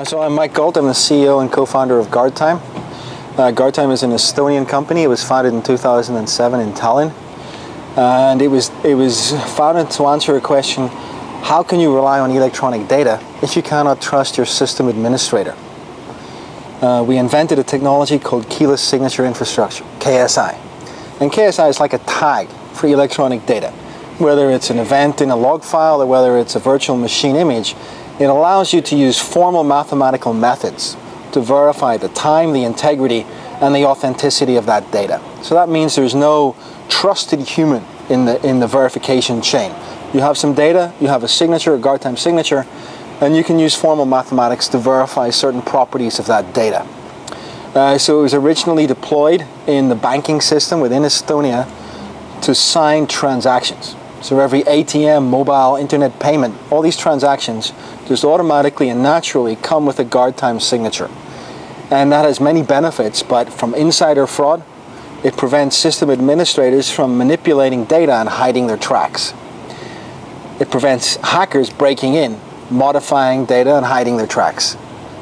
So I'm Mike Gault. I'm the CEO and co-founder of GuardTime. Uh, GuardTime is an Estonian company. It was founded in 2007 in Tallinn, and it was it was founded to answer a question: How can you rely on electronic data if you cannot trust your system administrator? Uh, we invented a technology called keyless signature infrastructure (KSI), and KSI is like a tag for electronic data, whether it's an event in a log file or whether it's a virtual machine image it allows you to use formal mathematical methods to verify the time, the integrity, and the authenticity of that data. So that means there's no trusted human in the, in the verification chain. You have some data, you have a signature, a Guardtime signature, and you can use formal mathematics to verify certain properties of that data. Uh, so it was originally deployed in the banking system within Estonia to sign transactions. So every ATM, mobile, internet payment, all these transactions just automatically and naturally come with a Guardtime signature. And that has many benefits, but from insider fraud, it prevents system administrators from manipulating data and hiding their tracks. It prevents hackers breaking in, modifying data and hiding their tracks.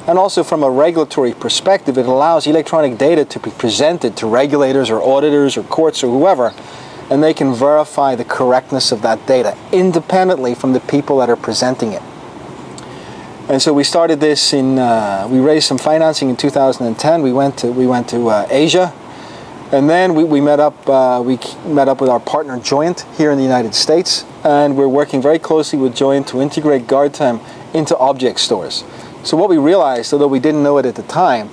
And also from a regulatory perspective, it allows electronic data to be presented to regulators or auditors or courts or whoever and they can verify the correctness of that data independently from the people that are presenting it. And so we started this in, uh, we raised some financing in 2010. We went to, we went to uh, Asia. And then we, we met up uh, we met up with our partner Joyent here in the United States, and we're working very closely with Joyent to integrate GuardTime into object stores. So what we realized, although we didn't know it at the time,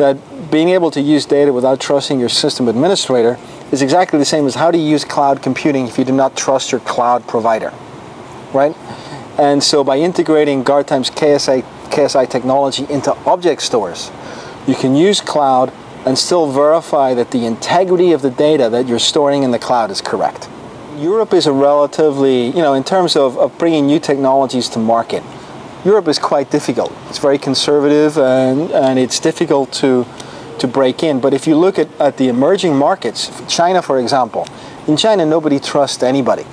that being able to use data without trusting your system administrator is exactly the same as how do you use cloud computing if you do not trust your cloud provider, right? And so by integrating GuardTime's KSI, KSI technology into object stores, you can use cloud and still verify that the integrity of the data that you're storing in the cloud is correct. Europe is a relatively, you know, in terms of, of bringing new technologies to market, Europe is quite difficult. It's very conservative and, and it's difficult to to break in. But if you look at, at the emerging markets, China, for example, in China, nobody trusts anybody,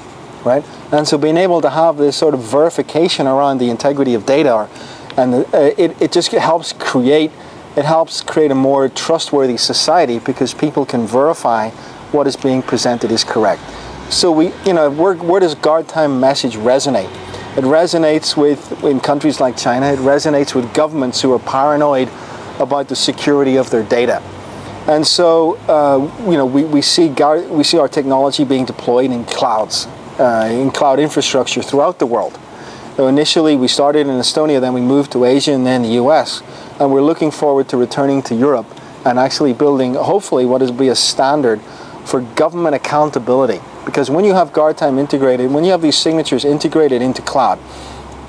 right? And so being able to have this sort of verification around the integrity of data, and the, uh, it, it just helps create, it helps create a more trustworthy society because people can verify what is being presented is correct. So we, you know, where, where does Guardtime message resonate? It resonates with, in countries like China, it resonates with governments who are paranoid about the security of their data. And so, uh, you know, we, we, see we see our technology being deployed in clouds, uh, in cloud infrastructure throughout the world. So initially, we started in Estonia, then we moved to Asia and then the US. And we're looking forward to returning to Europe and actually building, hopefully, what is be a standard for government accountability. Because when you have Guardtime integrated, when you have these signatures integrated into cloud,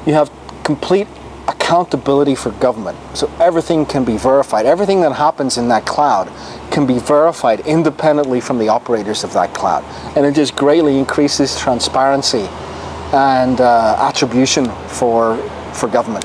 you have complete accountability for government. So everything can be verified. Everything that happens in that cloud can be verified independently from the operators of that cloud. And it just greatly increases transparency and uh, attribution for, for government.